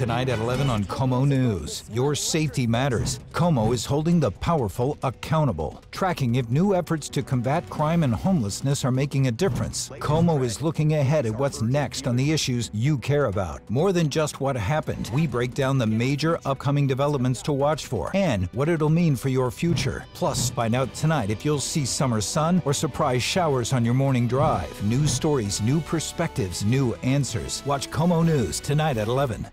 tonight at 11 on KOMO News. Your safety matters. KOMO is holding the powerful accountable, tracking if new efforts to combat crime and homelessness are making a difference. KOMO is looking ahead at what's next on the issues you care about. More than just what happened, we break down the major upcoming developments to watch for and what it'll mean for your future. Plus, find out tonight if you'll see summer sun or surprise showers on your morning drive. New stories, new perspectives, new answers. Watch KOMO News tonight at 11.